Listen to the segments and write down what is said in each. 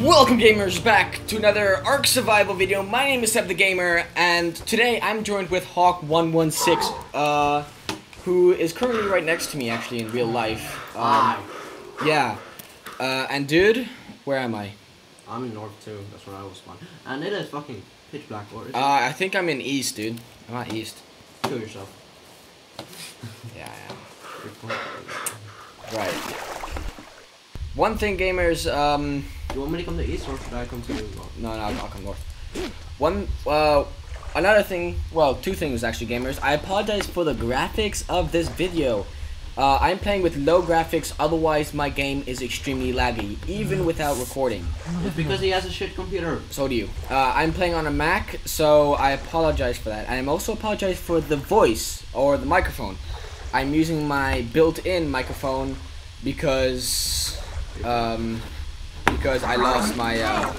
Welcome gamers back to another Ark Survival video. My name is Seb the Gamer and today I'm joined with Hawk116 uh, who is currently right next to me actually in real life. Um, yeah. Uh, and dude, where am I? I'm in North too. That's where I was spawn. And it is fucking pitch black. Or is Uh, I think I'm in East, dude. I'm not East. Kill yourself. Yeah, I am. Right. One thing gamers, um, you want me to come to East or should I come to you? No, no, I'll come north. One, uh, another thing, well, two things actually, gamers. I apologize for the graphics of this video. Uh, I'm playing with low graphics, otherwise my game is extremely laggy, even without recording. It's because he has a shit computer. So do you. Uh, I'm playing on a Mac, so I apologize for that. And I'm also apologize for the voice, or the microphone. I'm using my built-in microphone because, um, because I lost my, uh,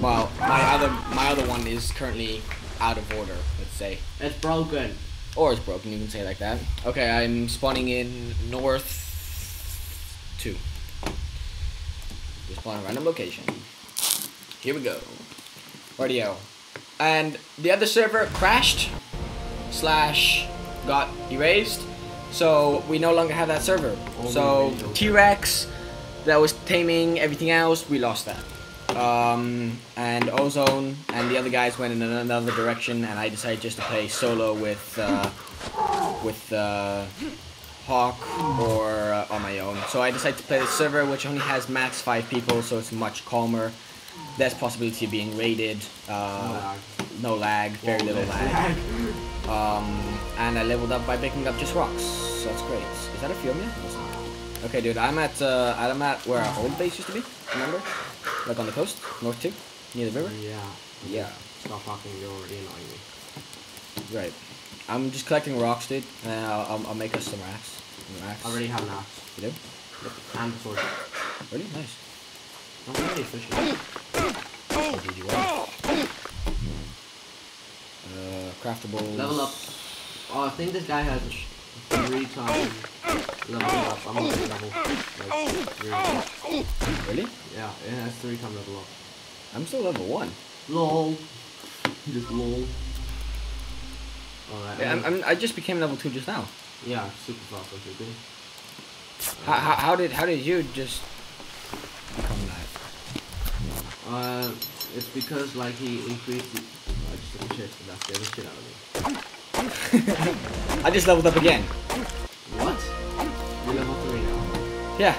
well, my other, my other one is currently out of order, let's say. It's broken. Or it's broken, you can say it like that. Okay, I'm spawning in north two. Just spawn a random location. Here we go. Radio. And the other server crashed slash got erased. So we no longer have that server. So. T-Rex that was taming everything else, we lost that. Um, and Ozone and the other guys went in another direction, and I decided just to play solo with uh, with uh, Hawk or uh, on my own. So I decided to play the server, which only has max five people, so it's much calmer. There's possibility of being raided. Uh, no lag, very little lag. Um, and I leveled up by picking up just rocks. So that's great. Is that a yet? No. Okay, dude, I'm at uh, I'm at where our old base used to be. Remember? Like on the coast, north two, near the river. Yeah. Yeah. Stop talking. You're already annoying me. Right. I'm just collecting rocks, dude, and I'll, I'll, I'll make us some racks. I already have an axe. You do? And a sword. Really nice. I'm already fishing. Oh, dude, you are. Uh, craftable. Level up. Oh, I think this guy has three times level up. I'm already level like three. Really? Yeah, it has three times level up. I'm still level one. LOL. Just lol. Alright. Yeah, I'm, I'm, I just became level two just now. yeah, super fast, think? How, how, how did how did you just become that? Uh, it's because like he increased. The, I just took a shit. and That scared the shit out of me. I just leveled up again. What? You're level three now. Yeah.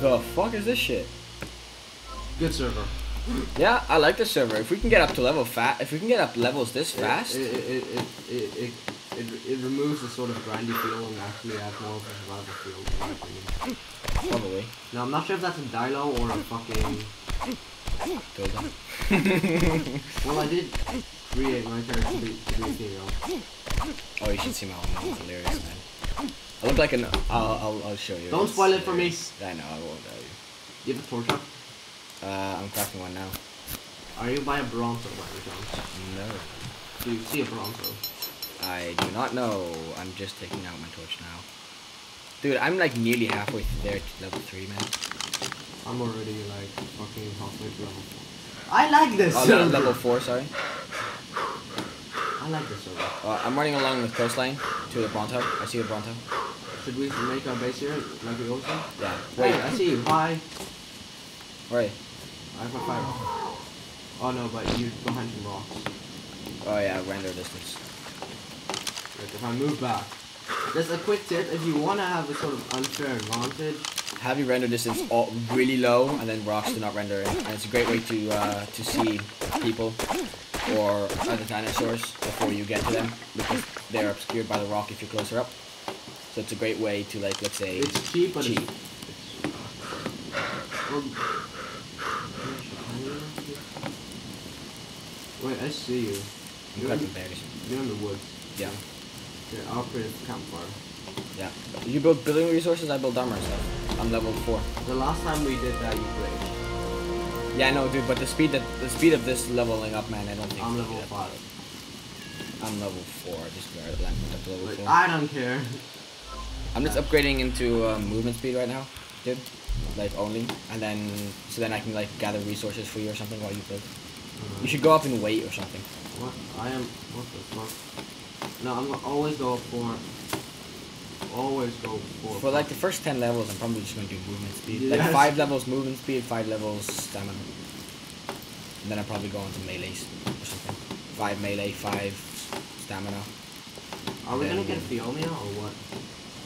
The fuck is this shit? Good server. Yeah, I like the server. If we can get up to level fat, if we can get up levels this fast, It it, it, it, it, it, it, removes the sort of grindy feel and actually adds more of a survival feel. in my opinion. probably. Now I'm not sure if that's a Dilo or a fucking. Dildo. Well, I did create my character to be, to be a female. oh, you should see my one. It's hilarious, man. I look like an. I'll, I'll, I'll show you. Don't It's spoil it for me. I know. I won't tell you. You have a torch up? Uh, I'm crafting one now. Are you by a Bronto by any chance? No. Do you see a Bronto? I do not know. I'm just taking out my torch now. Dude, I'm like nearly halfway there to level 3, man. I'm already like fucking halfway to level four. I like this Oh, server. level 4, sorry. I like this server. Uh, I'm running along the coastline to the Bronto. I see the Bronto. Should we make our base here like we always do? Yeah. Wait, Wait, I see you. Hi. Wait. I have a fire. Oh no, but you're behind some rocks. Oh yeah, render distance. Like if I move back. Just a quick tip, if you want to have a sort of unfair advantage, Have your render distance all really low, and then rocks do not render in. And it's a great way to uh, to see people or other dinosaurs before you get to them because they're obscured by the rock if you're closer up. So it's a great way to like, let's say, it's cheap, but it's Wait, I see you. You're in, berries. you're in the woods. Yeah. Create a campfire. Yeah. You build building resources, I build armor and stuff. I'm level four. The last time we did that, you played. Yeah, no, dude, but the speed that the speed of this leveling up, man, I don't think. I'm level gonna be that five. I'm level four. I just up level Like, four. I don't care. I'm just upgrading into uh, movement speed right now, dude. like only, and then so then I can like gather resources for you or something while you build. Uh, You should go up in weight or something. What? I am. What the fuck? No, I'm gonna always go for. Always go for. For like the first ten levels, I'm probably just gonna do movement speed. Like five levels movement speed, five levels stamina, and then I'll probably go to melee or something. Five melee, five stamina. Are we gonna get Phiomia or what?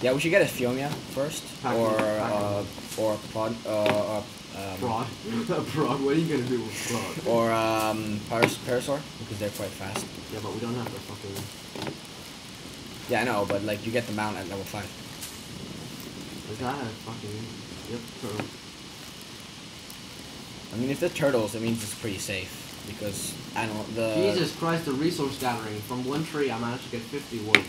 Yeah, we should get a Phiomia first, or uh, or prod, uh, uh, um, Prod. Prod. What are you gonna do with Prod? or um, Paras Parasaur because they're quite fast. Yeah, but we don't have the fucking. Yeah, I know, but like you get the mount at level five. Is that a fucking? Yep. Turtle. I mean, if they're turtles, it means it's pretty safe because animal the. Jesus Christ! The resource gathering from one tree, I managed to get 50 wood.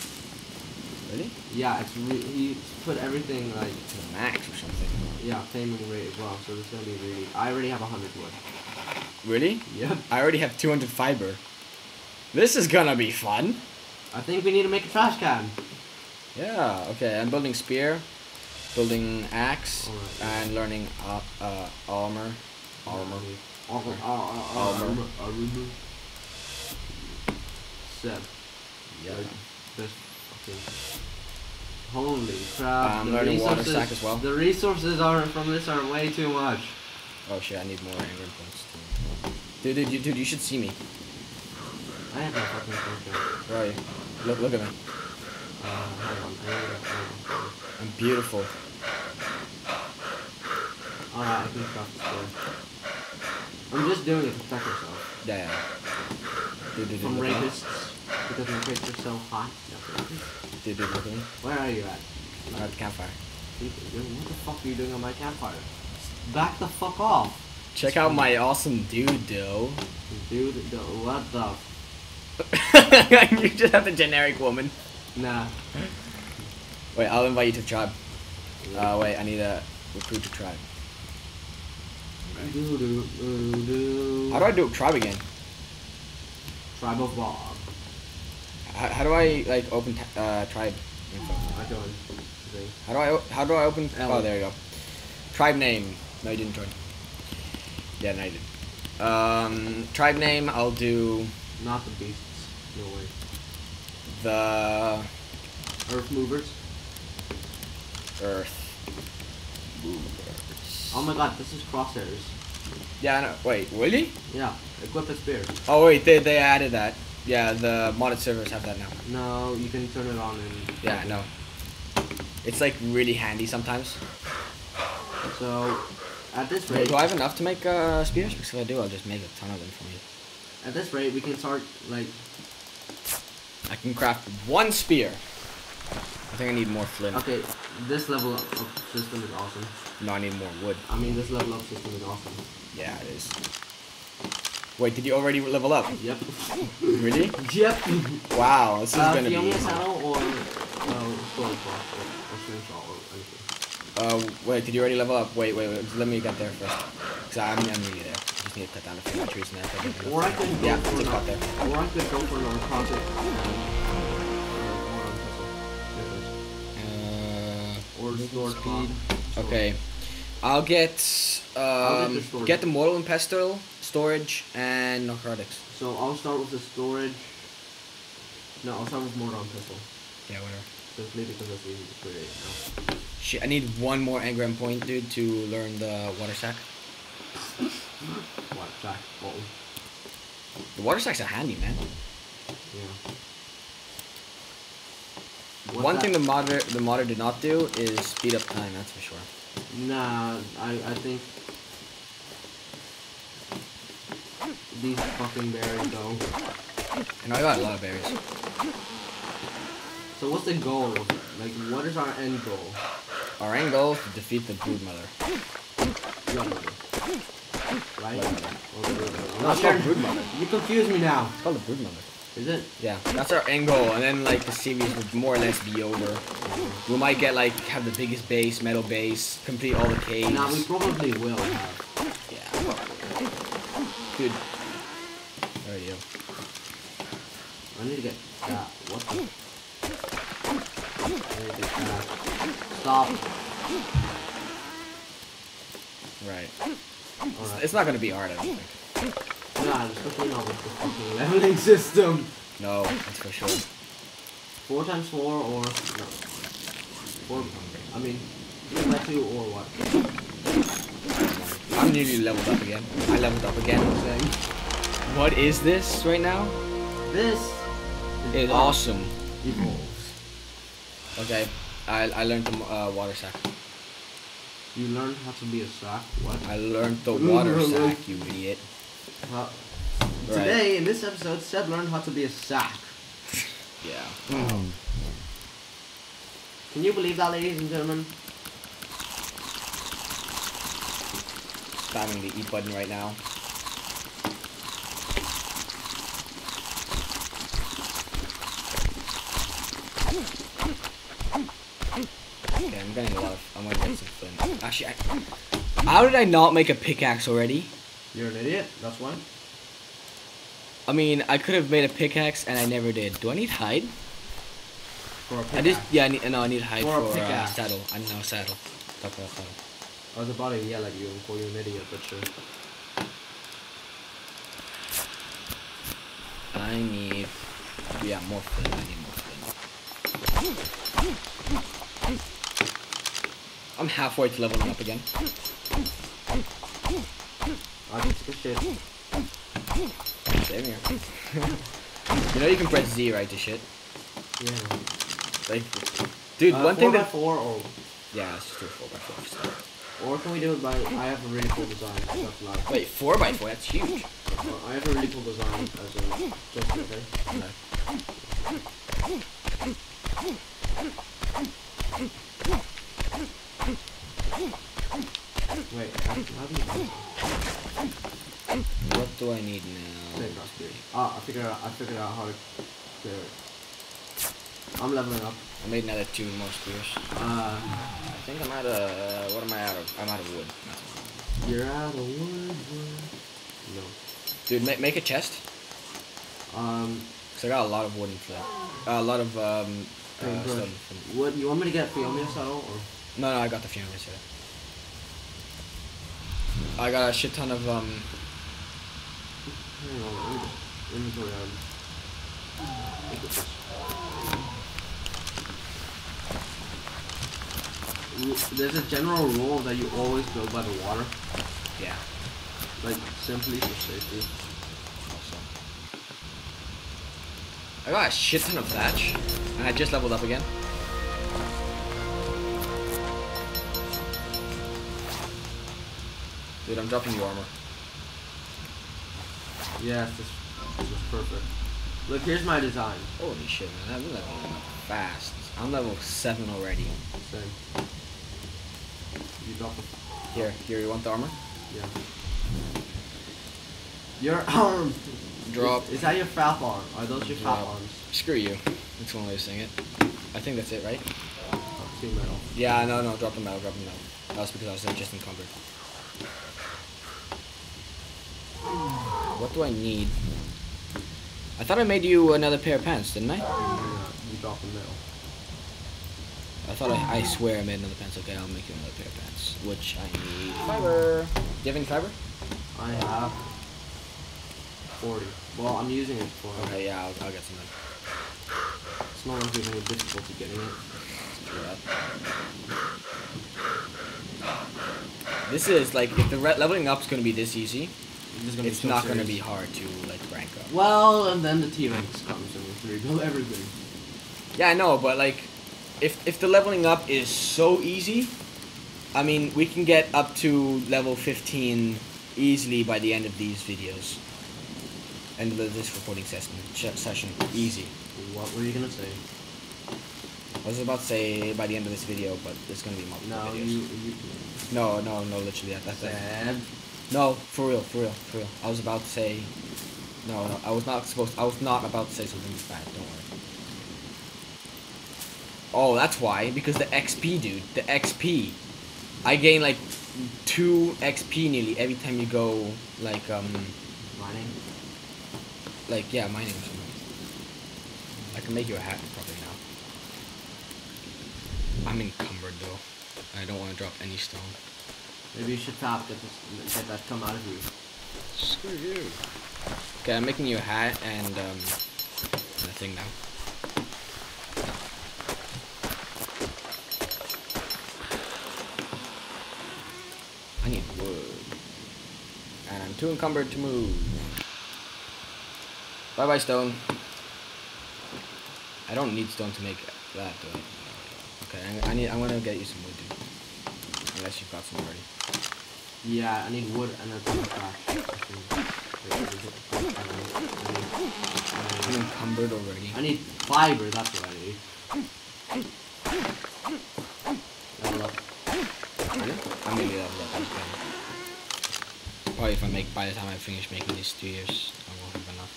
Really? Yeah, it's re- he put everything like To the max or something. yeah, taming rate as well. So it's gonna be really. I already have 100 wood. Really? Yep. I already have 200 fiber. This is gonna be fun. I think we need to make a trash can. Yeah. Okay. I'm building spear, building axe, Alright. and learning uh, uh armor. Armor. Armor. Armor. Armor. Armor. Seb. Yeah. Like, this fucking. Holy crap! I'm the learning water resources- sack as well. The resources are from this are way too much. Oh shit! I need more engram points too. Dude, dude, dude, you should see me. I have no fucking fucking. Where are you? Look, look at me. Uh, hold on. I need to. I'm beautiful. Alright, I can craft the sword. I'm just doing it to protect myself. Yeah, yeah. Dude, dude, dude, From at rapists. Because my face are so hot. Dude, dude, look at me. Where are you at? I'm at the campfire. What the fuck are you doing on my campfire? Back the fuck off. Check out my awesome dude, though. Dude, what the? you just have the generic woman. Nah. Wait, I'll invite you to tribe. Uh, wait, I need a recruit to tribe. Do, do, do, do. How do I do tribe again? Tribe of Bob. How, how do I like open uh, tribe info? I joined. How do I how do I open? L. Oh, there you go. Tribe name. No, you didn't join. Yeah, no, you didn't. Um, tribe name. I'll do Not the beasts. No way. the Earth movers. Earth. Movers. Oh my god, this is crosshairs. Yeah, no, wait, really? Yeah, equip a spear. Oh wait, they they added that. Yeah, the modded servers have that now. No, you can turn it on and. Yeah, I know. It's like really handy sometimes. So, at this Wait, rate, do I have enough to make uh, spears? Because if I do, I'll just make a ton of them for you. At this rate, we can start like. I can craft one spear. I think I need more flint. Okay, this level up system is awesome. No, I need more wood. I mean, this level up system is awesome. Yeah, it is. Wait, did you already level up? Yep. Really? Yep. Wow, this is uh, gonna be. saddle or uh, sword cross or, or or anything. Uh, wait, did you already level up? Wait, wait, wait. Let me get there first. Cause I'm, I'm really there. Just need to cut down a few more trees and. Or I could go Yeah, for just got an, there. or I could go for an narcotic. Uh, Or sword speed. cross. Okay, I'll get I'll um get the storage. get the mortal and pestle, storage, and narcotics. So I'll start with the storage. No, I'll start with mortar on pistol. Yeah, whatever. Simply because that's easy to create now. Shit, I need one more engram point, dude, to learn the water sack. What? Jack Bolton. The water sacks are handy, man. Yeah. What's One that? thing the modder the modder did not do is speed up time. That's for sure. Nah, I, I think these fucking berries though. And I got a lot of berries. So what's the goal? Like, what is our end goal? Our end goal is to defeat the brood mother. Bloodmother. Right? Bloodmother. Or the brood mother. I'm No, not it's sure. called brood mother. You confuse me now. It's called the brood mother. Is it? Yeah, that's our end goal, and then like the series would more or less be over. We might get like have the biggest base, metal base, complete all the caves. Now we probably will have. Yeah, probably. Dude. There you go. I need to get that. What the? I need to get that. Stop. it's not gonna be hard. I don't think. Nah, especially not with the fucking leveling system. No, that's for sure. Four times four or no. Four. I mean, by two or what? I'm nearly leveled up again. I leveled up again. Saying. What is this right now? This It's Bob awesome. Evolves. Okay, I I learned the uh, water sack. You learn how to be a sack. What? I learned the water sack, you idiot. How- Right. Today, in this episode, Seb learned how to be a sack. Yeah. Um, Can you believe that, ladies and gentlemen? Spamming the eat button right now. Okay, I'm getting a lot of. I'm gonna get some flint. Actually, I, how did I not make a pickaxe already? You're an idiot. That's why. I mean, I could have made a pickaxe and I never did. Do I need hide? For a I pickaxe. just yeah, I need, no, I need hide For a for, uh, saddle. I know saddle. Talk about saddle. I was about to yell at you and call you an idiot, but sure. I need yeah more flint. I need more flint. I'm halfway to leveling up again. I can take a shit. Same here. you know you can press Z right to shit. Yeah. Like, dude, Uh, one thing that four or yeah, let's just do four by four. Start. or can we do it by? I have a really cool design. That's loud. Wait, four by four? That's huge. I have a really cool design as a just okay. No. Wait, how, how do you? What do I need now? Same recipe. Ah, I figured out. I figured out how to clear it. I'm leveling up. I made another two more spears. Uh, I think I'm out of. What am I out of? I'm out of wood. you're out of wood. wood. No. Dude, make, make a chest. Um, Cause I got a lot of wood and flint. Uh, a lot of um. Uh, stone and flint. what you want me to get Phiomia saddle or? No, no, I got the fumes. Yeah. I got a shit ton of um. Hang on, let me get inventory item. Look at this. Ru- There's a general rule that you always go by the water, Yeah. like simply for safety. Also. I got a shit ton of thatch, and I just leveled up again. Dude, I'm dropping the armor. Yes, this, this is perfect. Look, here's my design. Holy shit, man, I'm leveling up fast. I'm level seven already. Same. You drop it. Here, here, you want the armor? Yeah. Your arm. Drop. Is, is that your fap arm? Are those your fap arms? Screw you. That's one way of saying it. I think that's it, right? Oh, two metal. Yeah, no, no, drop the metal, drop the metal. That was because I was just encumbered. What do I need? I thought I made you another pair of pants, didn't I? You drop the metal. I thought I, I swear I made another pants. Okay, I'll make you another pair of pants. Which I need fiber. Do you have any fiber? I have 40. Well, I'm using it for. Okay, yeah, I'll, I'll get some. then. It's not like there's any difficulty getting it. Screw. This is like if the re- leveling up is gonna be this easy, This is gonna it's be not gonna be hard to like rank up. Well, and then the T-Rex comes and we rebuild everything. Yeah, I know, but like, if if the leveling up is so easy, I mean, we can get up to level 15 easily by the end of these videos. End of this recording session, session, easy. What were you gonna say? I was about to say by the end of this video, but there's gonna be multiple No, videos. you, you No, no, no, literally, that, that's that. said. No, for real, for real, for real. I was about to say. No, no, I was not supposed. I was not about to say something bad. Don't worry. Oh, that's why. Because the XP, dude. The XP. I gain like two XP nearly every time you go like um Mining. like yeah mining or something. I can make you a hat probably now. I'm encumbered though. I don't want to drop any stone. Maybe you should tap get this get that come out of you. Screw you. Okay, I'm making you a hat and um, and a thing now. I need wood. And I'm too encumbered to move. Bye bye, stone. I don't need stone to make that, do I? Okay, I, I need. I'm gonna get you some wood, dude. Unless you've got some already. Yeah, I need wood and a trash. I'm encumbered already. I need fiber, that's what I need. Level up. Really? I'm gonna that with that. Probably if I make by the time I finish making these spears, I won't have enough.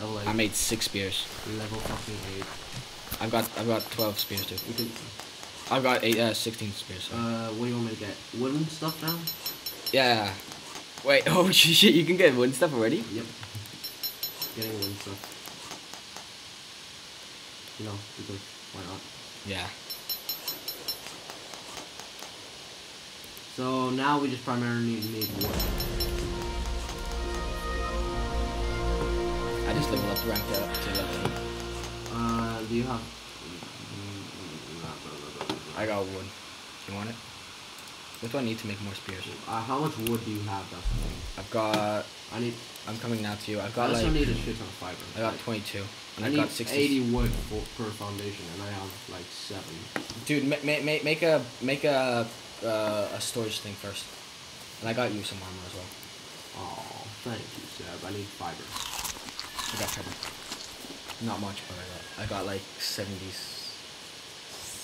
Level 8. I made six spears. level fucking 8. I've got I've got twelve spears too. I've got eight uh sixteen spears. So. uh, what do you want me to get? Wooden stuff now? yeah. Wait. Oh shit! You can get wooden stuff already. Yep. Getting wooden stuff. You know, because why not? Yeah. So now we just primarily need, wood. I just leveled up the rank up to level. eight. Uh, do you have? I got wood. You want it? What do I need to make more spears? Uh, how much wood do you have? That's the thing. I've got. I need. I'm coming now to you. I've I got also like. need a shit ton of fiber. I got 22, and I I need got 60. 80 wood for, per foundation, and I have like seven. Dude, ma- ma- ma- make a make a uh, a storage thing first. And I got you some armor as well. Oh, thank you, Seb. I need fiber. I got trouble. Not much, but I got I got like 70,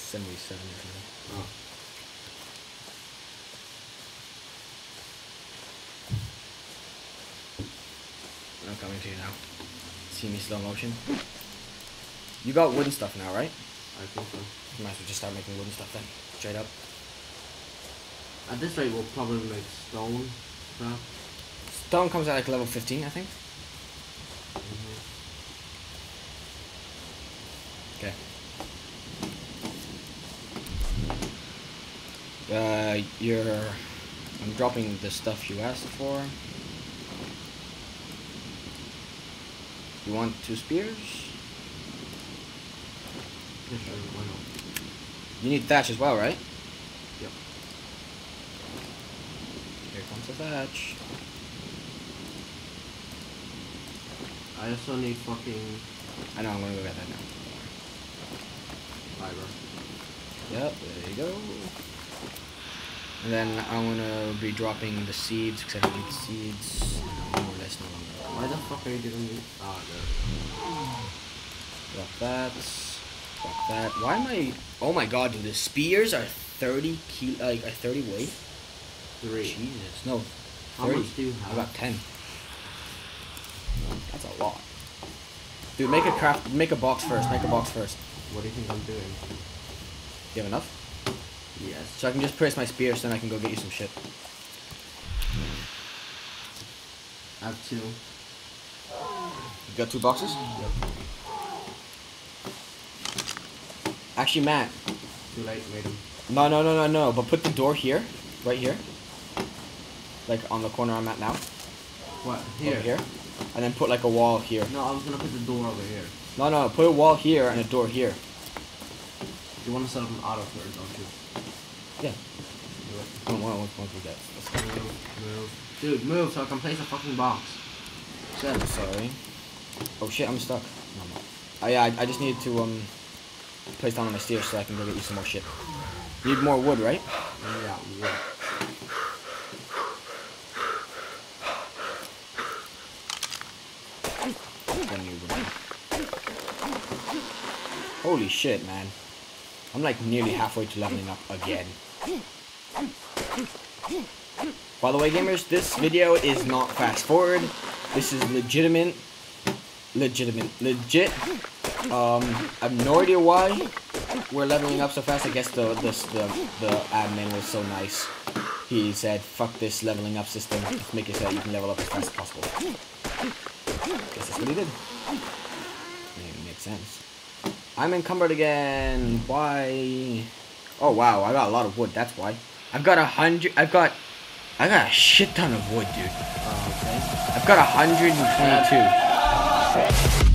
77 or something. Oh. I'm coming to you now. See me slow motion. You got wooden stuff now, right? I think so. You might as well just start making wooden stuff then. Straight up. At this rate, we'll probably make stone crap. Stone comes out like level 15, I think. Okay. You're. I'm dropping the stuff you asked for. You want two spears? Yeah, sure, why not? You need thatch as well, right? Yep. Here comes the thatch. I also need fucking I know, I'm gonna go get that now. fiber. Yep, there you go. And then I'm gonna be dropping the seeds because I need seeds. More or less no longer. Why the fuck are you giving me? Ah, there. Drop that. Drop that. Why am I? Oh my god, dude! The spears are 30 kilo, like are 30 weight. Three. Jesus, no. How 30. much do you I got 10. That's a lot. Dude, make a craft. Make a box first. Make a box first. What do you think I'm doing? You have enough? Yes. So I can just place my spear, so then I can go get you some shit. I have two. You got two boxes? Yep. Actually, Matt. Too late, made them. No, no, no, no, no. But put the door here, right here. Like on the corner I'm at now. What? Here. Here. Over here. And then put like a wall here. No, I was gonna put the door over here. No, no. Put a wall here and a door here. You want to set up an auto first, don't you? Yeah. Do it. One, one, one, one, that. Let's go. Move, move. Dude, move so I can place a fucking box. Seven, sorry. Oh shit, I'm stuck. No, I'm. Oh yeah, I, I just need to um place down on my stairs so I can go get you some more shit. You need more wood, right? Yeah, wood. Then you would. Holy shit, man. I'm like nearly halfway to leveling up again. By the way, gamers, this video is not fast forward. This is legitimate. Legitimate. Legit. Um, I have no idea why we're leveling up so fast. I guess the, the, the, the admin was so nice. He said, fuck this leveling up system. Let's make it so that you can level up as fast as possible. Guess that's what he did. It makes sense. I'm encumbered again. Why? Oh wow, I got a lot of wood. That's why. I've got a hundred. I've got. I got a shit ton of wood, dude. Uh, okay. I've got a hundred and twenty-two.